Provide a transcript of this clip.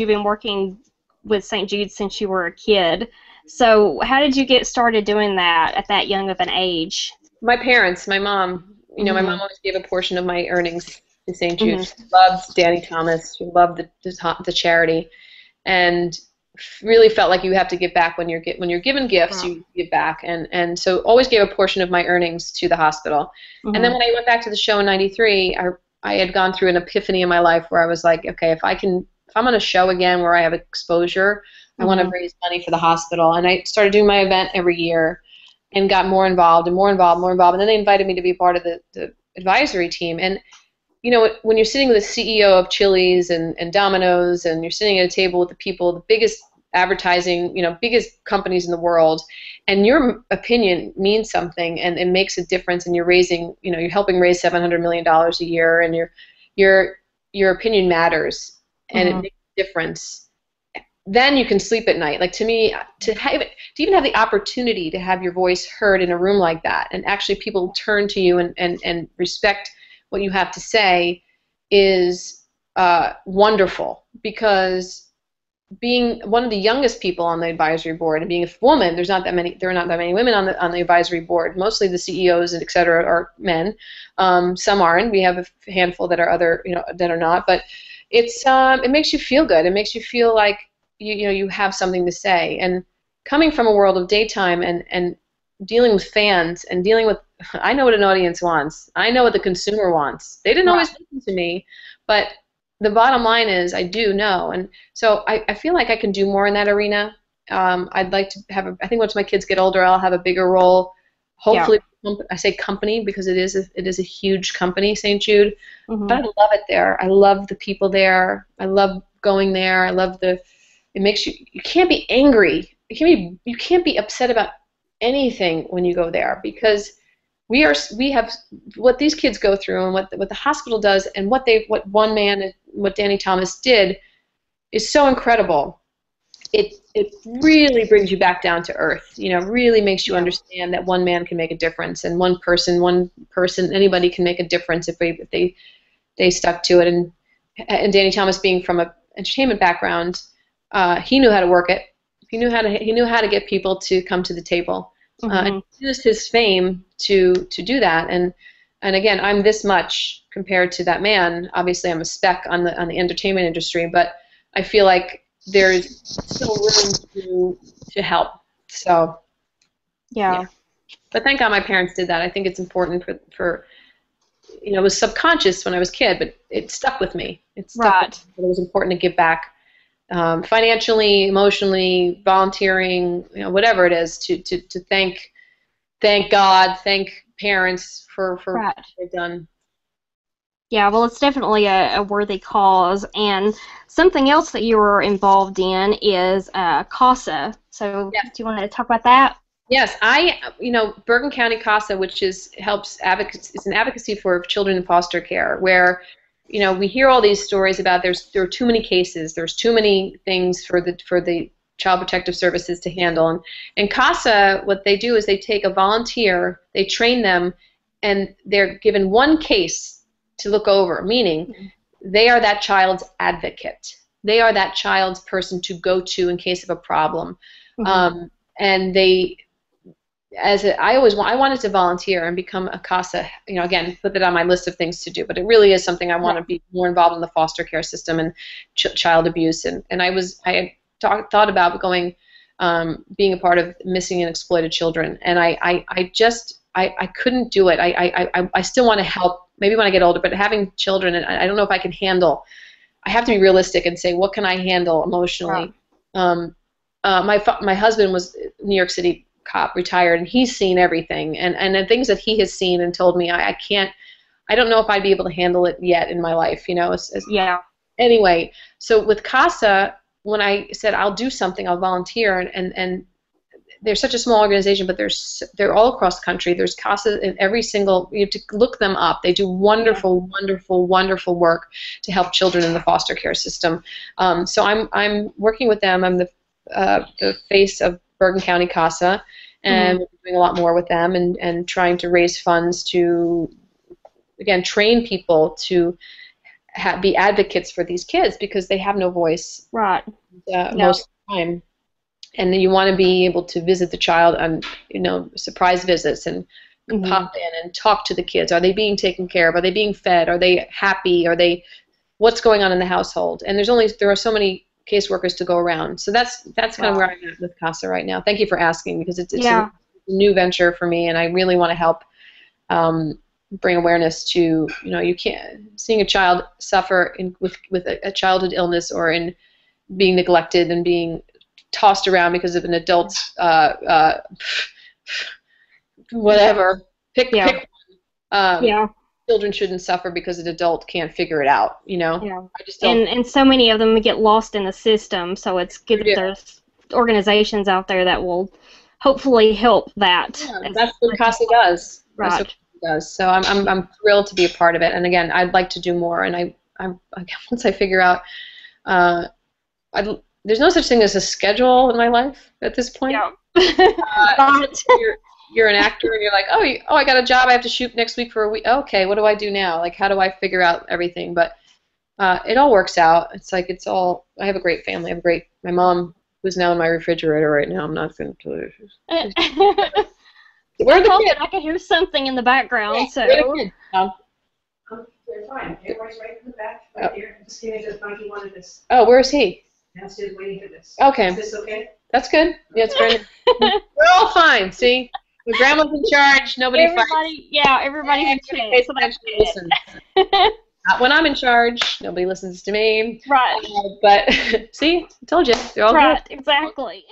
you've been working with St. Jude since you were a kid. So how did you get started doing that at that young of an age? My parents, my mom. You know, mm-hmm. my mom always gave a portion of my earnings to St. Jude. Mm-hmm. She loved Danny Thomas. She loved the, the, the charity, and really felt like you have to give back when you're get, when you're given gifts, wow. you give back, and and so always gave a portion of my earnings to the hospital. Mm-hmm. And then when I went back to the show in '93, I I had gone through an epiphany in my life where I was like, okay, if I can, if I'm on a show again where I have exposure, I want to mm-hmm. raise money for the hospital, and I started doing my event every year, and got more involved and more involved, more involved, and then they invited me to be part of the, the advisory team, and you know, when you're sitting with the CEO of Chili's and, and Domino's and you're sitting at a table with the people, the biggest advertising, you know, biggest companies in the world, and your opinion means something and it makes a difference and you're raising, you know, you're helping raise seven hundred million dollars a year and your your your opinion matters and mm-hmm. it makes a difference. Then you can sleep at night. Like to me, to have to even have the opportunity to have your voice heard in a room like that, and actually people turn to you and, and, and respect what you have to say is uh, wonderful because being one of the youngest people on the advisory board and being a woman, there's not that many. There are not that many women on the on the advisory board. Mostly the CEOs and et cetera are men. Um, some aren't. We have a handful that are other, you know, that are not. But it's um, it makes you feel good. It makes you feel like you you know you have something to say. And coming from a world of daytime and and dealing with fans and dealing with I know what an audience wants. I know what the consumer wants. They didn't right. always listen to me, but the bottom line is I do know, and so I, I feel like I can do more in that arena. Um, I'd like to have. A, I think once my kids get older, I'll have a bigger role. Hopefully. I say company because it is a, it is a huge company, St. Jude. Mm-hmm. But I love it there. I love the people there. I love going there. I love the. It makes you. You can't be angry. You can't be. You can't be upset about anything when you go there because we are we have what these kids go through and what the, what the hospital does and what they what one man what Danny Thomas did is so incredible. It it really brings you back down to earth. You know, really makes you understand that one man can make a difference and one person one person anybody can make a difference if they if they they stuck to it and and Danny Thomas being from a entertainment background, uh, he knew how to work it. He knew how to he knew how to get people to come to the table mm-hmm. uh, and used his fame to to do that. And and again, I'm this much compared to that man. Obviously, I'm a speck on the on the entertainment industry, but I feel like there's still room to to help. So yeah. yeah. But thank God my parents did that. I think it's important for for you know, it was subconscious when I was a kid, but it stuck with me. It stuck right. It was important to give back um, financially, emotionally, volunteering, you know, whatever it is, to, to, to thank thank God, thank parents for, for right. what they've done. Yeah, well, it's definitely a, a, worthy cause. And something else that you were involved in is uh, CASA. So, do you want to talk about that? Yes, I, you know, Bergen County CASA, which is helps advocacy, it's an advocacy for children in foster care, where you know, we hear all these stories about there's there are too many cases, there's too many things for the for the child protective services to handle. And, and CASA, what they do is they take a volunteer, they train them, and they're given one case to look over, meaning mm-hmm. they are that child's advocate. They are that child's person to go to in case of a problem. Mm-hmm. Um, and they as a, I always want, I wanted to volunteer and become a CASA. You know, again, put that on my list of things to do. But it really is something I want to be more involved in the foster care system and ch- child abuse. And and I was I had talk, thought about going, um, being a part of missing and exploited children. And I I, I just I, I couldn't do it. I I I, I still want to help. Maybe when I get older, but having children, and I don't know if I can handle. I have to be realistic and say, what can I handle emotionally? Um, uh, my my husband was New York City cop retired and he's seen everything and and the things that he has seen and told me I, I can't I don't know if I'd be able to handle it yet in my life you know as, as, yeah anyway so with CASA when I said I'll do something I'll volunteer and and, and they're such a small organization, but there's they're all across the country. There's CASA in every single. You have to look them up. They do wonderful, wonderful, wonderful work to help children in the foster care system. Um, so I'm I'm working with them. I'm the uh, the face of Bergen County CASA, and mm-hmm. doing a lot more with them and, and trying to raise funds to, again, train people to ha- be advocates for these kids because they have no voice Right. uh, No. most of the time. And then you want to be able to visit the child on, you know, surprise visits and Mhm. pop in and talk to the kids. Are they being taken care of? Are they being fed? Are they happy? Are they what's going on in the household? And there's only there are so many caseworkers to go around. So that's that's kind of where I'm at with CASA right now. Thank you for asking because it's, it's Yeah. a new venture for me and I really want to help um, bring awareness to you know you can't seeing a child suffer in, with with a, a childhood illness or in being neglected and being tossed around because of an adult's uh, uh, whatever pick Yeah. pick one. Um, Yeah. children shouldn't suffer because an adult can't figure it out you know Yeah. I just don't And and so many of them get lost in the system. So it's good that there's organizations out there that will hopefully help that. Yeah, that's what CASA does. That's Right. what CASA does. So I'm, I'm, I'm thrilled to be a part of it. And again, I'd like to do more. And I, I'm, once I figure out, uh, I'd, there's no such thing as a schedule in my life at this point. Yeah. Uh, you're, you're an actor and you're like, oh, you, oh, I got a job I have to shoot next week for a week. Okay, what do I do now? Like, how do I figure out everything? But uh, it all works out. It's like it's all. I have a great family. I have a great. My mom, who's now in my refrigerator right now. I'm not going to tell you. I Where the told you kids? I could hear something in the background. So the? Um, they're fine. Everybody's right in the back, right here. Just give me the funky one of this. oh, where is he? Downstairs waiting for this. Okay. Is this okay? That's good. Yeah, it's very. We're all fine. See, when grandma's in charge, nobody fights. everybody, yeah, everybody's in Everybody So that's attention and good. listens. Not when I'm in charge, nobody listens to me. right. Uh, but see, I told you, they're all good. Right. Exactly.